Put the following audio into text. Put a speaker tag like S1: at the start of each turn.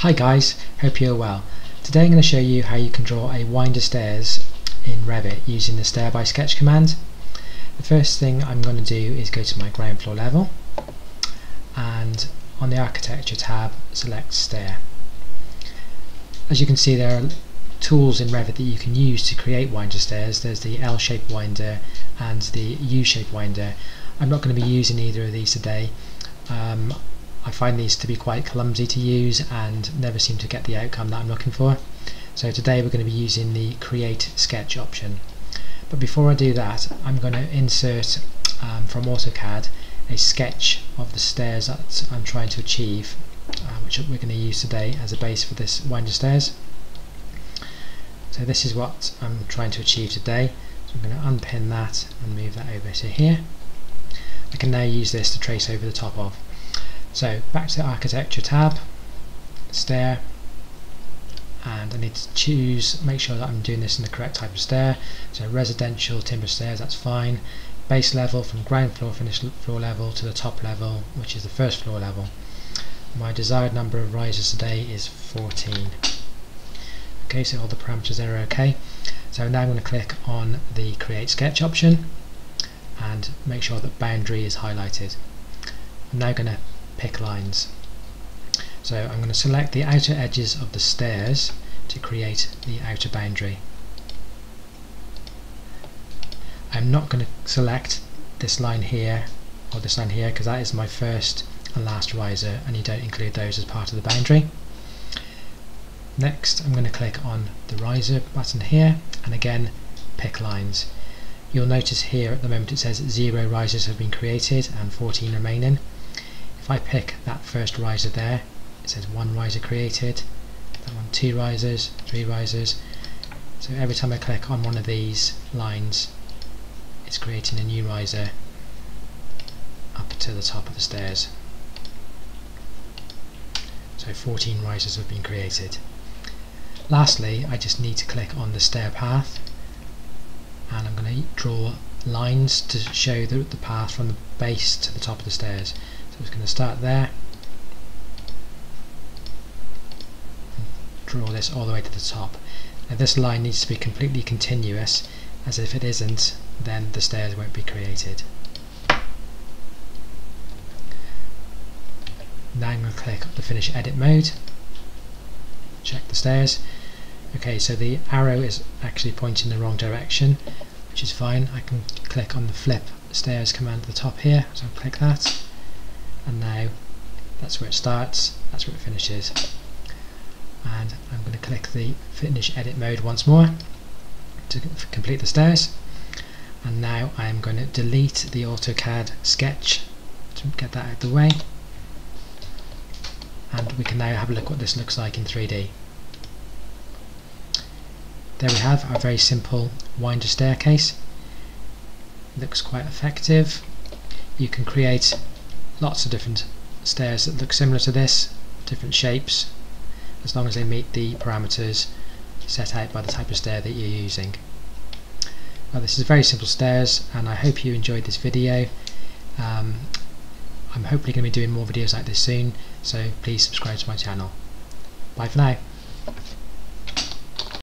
S1: Hi guys, hope you're well. Today I'm going to show you how you can draw a winder stairs in Revit using the stair by sketch command. The first thing I'm going to do is go to my ground floor level and on the architecture tab select stair. As you can see there are tools in Revit that you can use to create winder stairs. There's the L-shaped winder and the U-shaped winder. I'm not going to be using either of these today. Um, I find these to be quite clumsy to use and never seem to get the outcome that I'm looking for. So today we're going to be using the create sketch option. But before I do that I'm going to insert um, from AutoCAD a sketch of the stairs that I'm trying to achieve uh, which we're going to use today as a base for this winder stairs. So this is what I'm trying to achieve today. So I'm going to unpin that and move that over to here. I can now use this to trace over the top of. So back to the architecture tab, stair, and I need to choose, make sure that I'm doing this in the correct type of stair. So residential timber stairs, that's fine. Base level from ground floor finished floor level to the top level, which is the first floor level. My desired number of risers today is 14. Okay, so all the parameters there are okay. So now I'm going to click on the create sketch option and make sure that boundary is highlighted. I'm now going to pick lines. So I'm going to select the outer edges of the stairs to create the outer boundary. I'm not going to select this line here or this line here because that is my first and last riser and you don't include those as part of the boundary. Next I'm going to click on the riser button here and again pick lines. You'll notice here at the moment it says zero risers have been created and 14 remaining. I pick that first riser there, it says one riser created, that one two risers, three risers. So every time I click on one of these lines, it's creating a new riser up to the top of the stairs. So 14 risers have been created. Lastly, I just need to click on the stair path and I'm going to draw lines to show the, the path from the base to the top of the stairs. So it's going to start there. Draw this all the way to the top. Now this line needs to be completely continuous as if it isn't then the stairs won't be created. Now I'm going to click the finish edit mode, check the stairs. Okay, so the arrow is actually pointing in the wrong direction, which is fine. I can click on the flip stairs command at the top here, so I'll click that and now that's where it starts, that's where it finishes and I'm going to click the finish edit mode once more to complete the stairs and now I'm going to delete the AutoCAD sketch to get that out of the way and we can now have a look what this looks like in 3D. There we have our very simple winder staircase. Looks quite effective. You can create lots of different stairs that look similar to this, different shapes, as long as they meet the parameters set out by the type of stair that you're using. Well, this is very simple stairs and I hope you enjoyed this video. Um, I'm hopefully going to be doing more videos like this soon, so please subscribe to my channel. Bye for now.